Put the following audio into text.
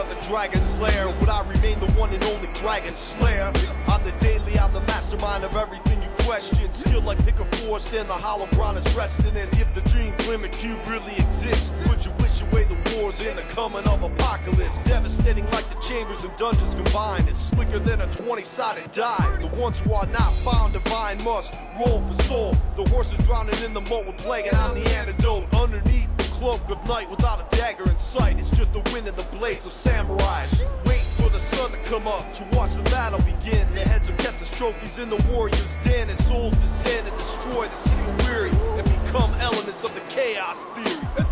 of the dragon's lair. Would I remain the one and only dragon slayer? I'm the daily, I'm the mastermind of everything you question. Skill like pick a forest and the hollow ground is resting in. If the dream glimmer cube really exists, would you wish away the wars and the coming of apocalypse? Devastating like the chambers and dungeons combined. It's slicker than a 20 sided die. The ones who are not found divine must roll for soul. The horse is drowning in the moat with plague, and I'm the antidote cloak of night without a dagger in sight. It's just the wind and the blades of samurais. Wait for the sun to come up to watch the battle begin. Their heads are kept as trophies in the warrior's den, and souls descend and destroy the city weary and become elements of the chaos theory.